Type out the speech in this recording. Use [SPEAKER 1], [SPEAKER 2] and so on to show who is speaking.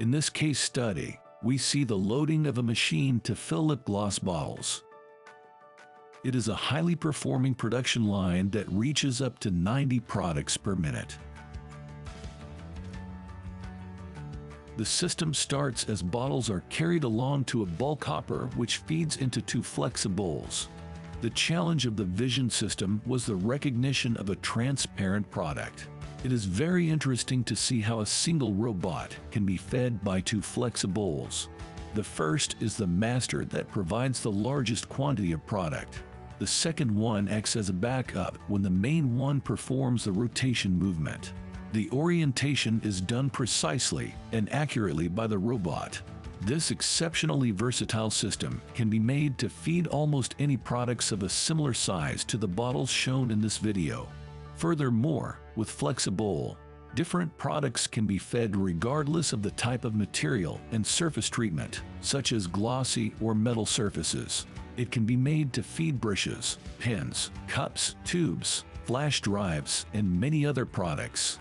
[SPEAKER 1] In this case study, we see the loading of a machine to fill lip gloss bottles. It is a highly performing production line that reaches up to 90 products per minute. The system starts as bottles are carried along to a bulk hopper which feeds into two FlexiBowls. The challenge of the vision system was the recognition of a transparent product. It is very interesting to see how a single robot can be fed by two FlexiBowls. The first is the master that provides the largest quantity of product. The second one acts as a backup when the main one performs the rotation movement. The orientation is done precisely and accurately by the robot. This exceptionally versatile system can be made to feed almost any products of a similar size to the bottles shown in this video. Furthermore, with Flexibowl, different products can be fed regardless of the type of material and surface treatment, such as glossy or metal surfaces. It can be made to feed brushes, pens, cups, tubes, flash drives, and many other products.